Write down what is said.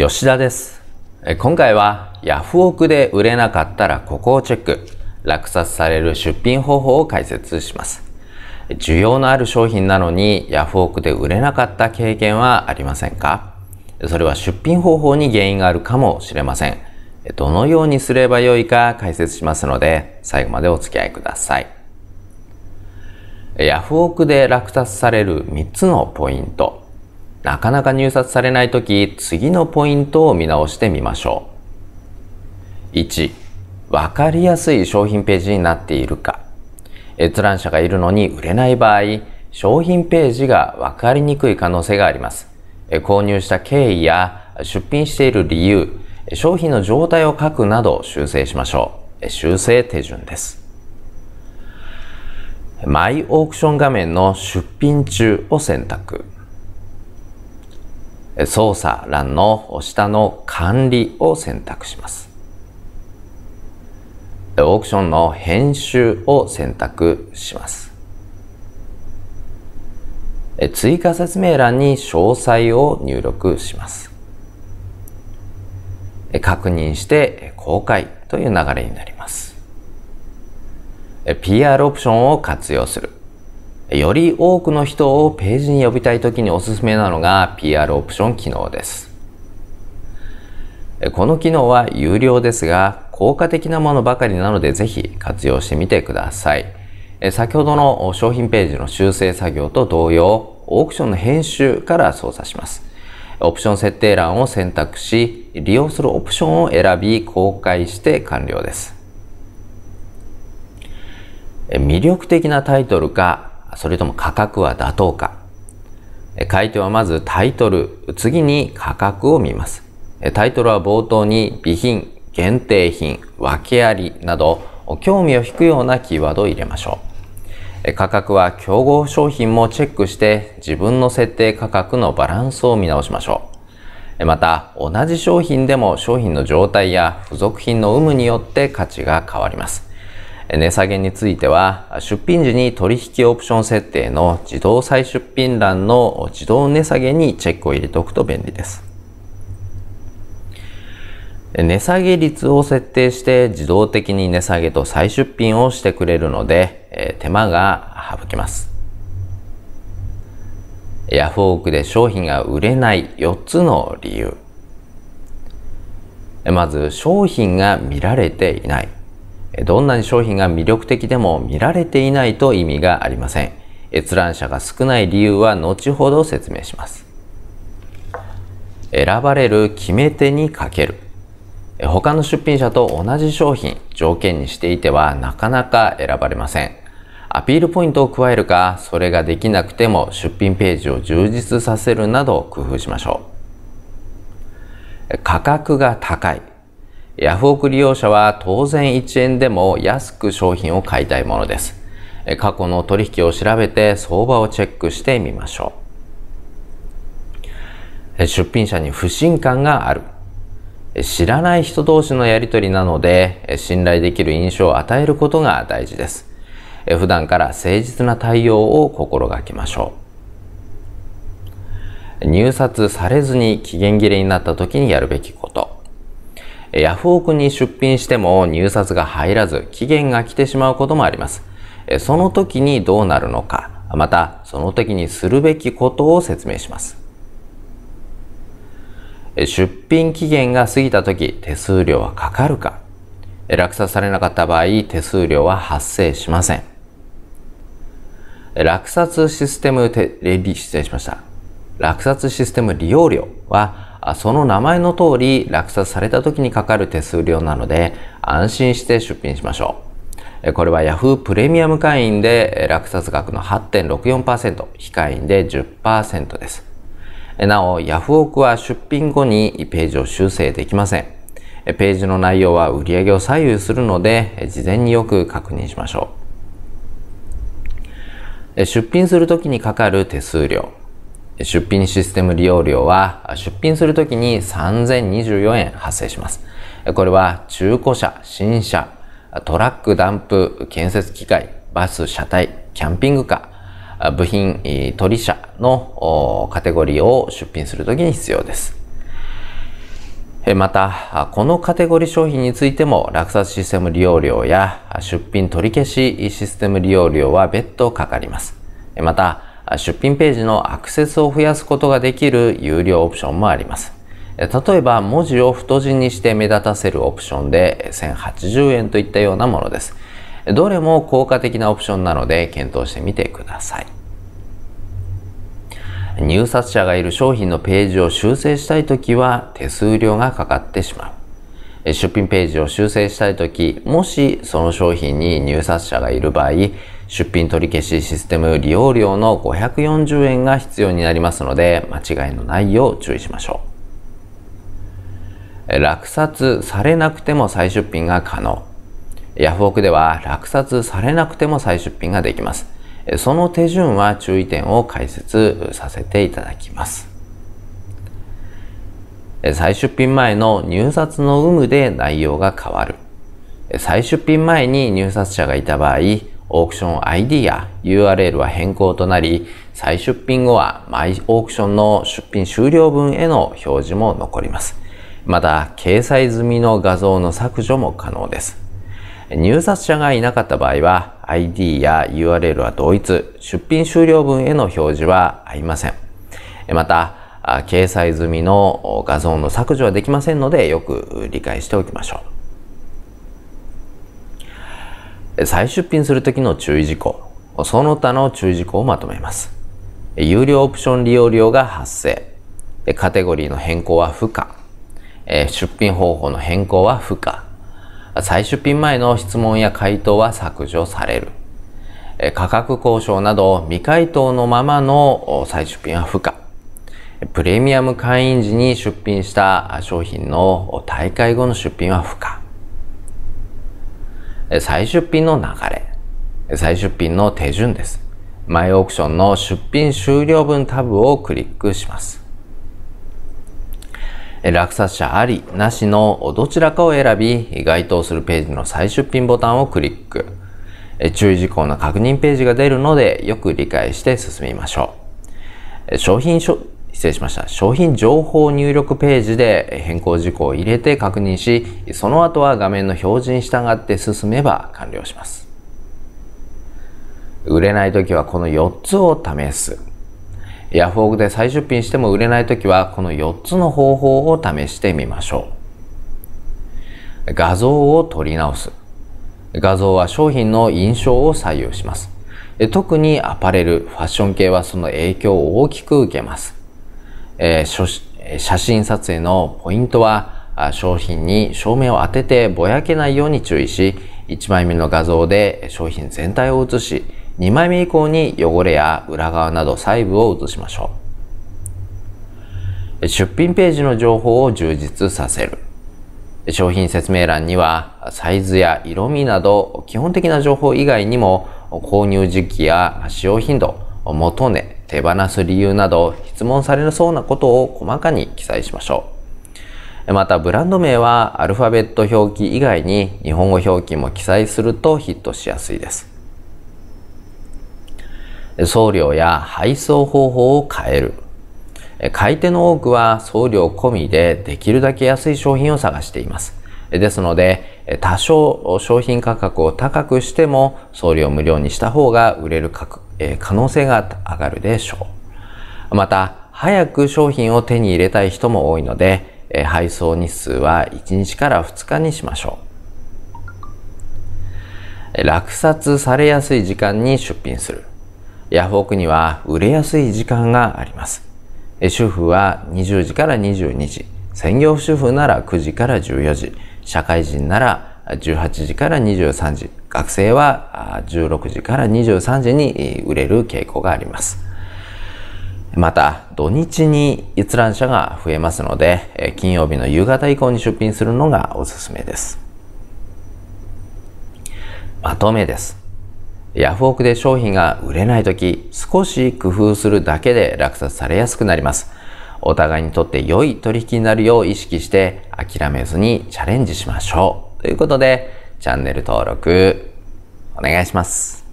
吉田です。今回はヤフオクで売れなかったらここをチェック。落札される出品方法を解説します。需要のある商品なのにヤフオクで売れなかった経験はありませんか？それは出品方法に原因があるかもしれません。どのようにすればよいか解説しますので、最後までお付き合いください。ヤフオクで落札される3つのポイント。なかなか入札されないとき、次のポイントを見直してみましょう。1、わかりやすい商品ページになっているか。閲覧者がいるのに売れない場合、商品ページがわかりにくい可能性があります。購入した経緯や出品している理由、商品の状態を書くなど修正しましょう。修正手順です。マイオークション画面の出品中を選択。操作欄の下の管理を選択します。オークションの編集を選択します。追加説明欄に詳細を入力します。確認して公開という流れになります。PR オプションを活用する。より多くの人をページに呼びたいときにおすすめなのが PR オプション機能です。この機能は有料ですが、効果的なものばかりなのでぜひ活用してみてください。先ほどの商品ページの修正作業と同様、オークションの編集から操作します。オプション設定欄を選択し、利用するオプションを選び、公開して完了です。魅力的なタイトルか、それとも価格は妥当か。書いてはまずタイトル、次に価格を見ます。タイトルは冒頭に備品、限定品、訳ありなど、興味を引くようなキーワードを入れましょう。価格は競合商品もチェックして自分の設定価格のバランスを見直しましょう。また、同じ商品でも商品の状態や付属品の有無によって価値が変わります。値下げについては、出品時に取引オプション設定の自動再出品欄の自動値下げにチェックを入れておくと便利です。値下げ率を設定して自動的に値下げと再出品をしてくれるので、手間が省けます。ヤフオクで商品が売れない4つの理由。まず、商品が見られていない。どんなに商品が魅力的でも見られていないと意味がありません。閲覧者が少ない理由は後ほど説明します。選ばれる決め手にかける。他の出品者と同じ商品、条件にしていてはなかなか選ばれません。アピールポイントを加えるか、それができなくても出品ページを充実させるなど工夫しましょう。価格が高い。ヤフオク利用者は当然1円でも安く商品を買いたいものです。過去の取引を調べて相場をチェックしてみましょう。出品者に不信感がある。知らない人同士のやりとりなので、信頼できる印象を与えることが大事です。普段から誠実な対応を心がけましょう。入札されずに期限切れになった時にやるべき。ヤフオクに出品しても入札が入らず期限が来てしまうこともあります。その時にどうなるのか、またその時にするべきことを説明します。出品期限が過ぎた時手数料はかかるか落札されなかった場合手数料は発生しません。落札システムレディ、失礼しました。落札システム利用料はその名前の通り落札された時にかかる手数料なので安心して出品しましょう。これは Yahoo プレミアム会員で落札額の8.64%、非会員で10%です。なお、ヤフオクは出品後にページを修正できません。ページの内容は売り上げを左右するので、事前によく確認しましょう。出品するときにかかる手数料。出品システム利用料は、出品するときに3024円発生します。これは中古車、新車、トラック、ダンプ、建設機械、バス、車体、キャンピングカー、部品、取り車のカテゴリーを出品するときに必要です。また、このカテゴリー商品についても落札システム利用料や出品取り消しシステム利用料は別途かかります。また、出品ページのアクセスを増やすことができる有料オプションもあります。例えば文字を太字にして目立たせるオプションで1080円といったようなものです。どれも効果的なオプションなので検討してみてください。入札者がいる商品のページを修正したいときは手数料がかかってしまう。出品ページを修正したいとき、もしその商品に入札者がいる場合、出品取り消しシステム利用料の540円が必要になりますので、間違いのないよう注意しましょう。落札されなくても再出品が可能。ヤフオクでは落札されなくても再出品ができます。その手順は注意点を解説させていただきます。再出品前の入札の有無で内容が変わる。再出品前に入札者がいた場合、オークション ID や URL は変更となり、再出品後はマイオークションの出品終了分への表示も残ります。また、掲載済みの画像の削除も可能です。入札者がいなかった場合は、ID や URL は同一、出品終了分への表示はありません。また、掲載済みの画像の削除はできませんので、よく理解しておきましょう。再出品するときの注意事項、その他の注意事項をまとめます。有料オプション利用料が発生。カテゴリーの変更は不可。出品方法の変更は不可。再出品前の質問や回答は削除される。価格交渉など未回答のままの再出品は不可。プレミアム会員時に出品した商品の大会後の出品は不可。再出品の流れ、再出品の手順です。マイオークションの出品終了分タブをクリックします。落札者あり、なしのどちらかを選び、該当するページの再出品ボタンをクリック。注意事項の確認ページが出るので、よく理解して進みましょう。商品失礼しました。商品情報入力ページで変更事項を入れて確認し、その後は画面の表示に従って進めば完了します。売れない時はこの4つを試す。ヤフオクで再出品しても売れない時はこの4つの方法を試してみましょう。画像を撮り直す。画像は商品の印象を左右します。特にアパレル、ファッション系はその影響を大きく受けます。えー、写真撮影のポイントは、商品に照明を当ててぼやけないように注意し、1枚目の画像で商品全体を写し、2枚目以降に汚れや裏側など細部を写しましょう。出品ページの情報を充実させる。商品説明欄にはサイズや色味など基本的な情報以外にも購入時期や使用頻度、元値、手放す理由など質問されそうなことを細かに記載しましょう。またブランド名はアルファベット表記以外に日本語表記も記載するとヒットしやすいです。送料や配送方法を変える。買い手の多くは送料込みでできるだけ安い商品を探しています。ですので、多少商品価格を高くしても送料無料にした方が売れる価格可能性が上がるでしょう。また、早く商品を手に入れたい人も多いので、配送日数は1日から2日にしましょう。落札されやすい時間に出品する。ヤフオクには売れやすい時間があります。主婦は20時から22時、専業主婦なら9時から14時、社会人なら18時から23時、学生は16時から23時に売れる傾向があります。また、土日に閲覧者が増えますので、金曜日の夕方以降に出品するのがおすすめです。まとめです。ヤフオクで商品が売れないとき、少し工夫するだけで落札されやすくなります。お互いにとって良い取引になるよう意識して諦めずにチャレンジしましょう。ということで、チャンネル登録お願いします。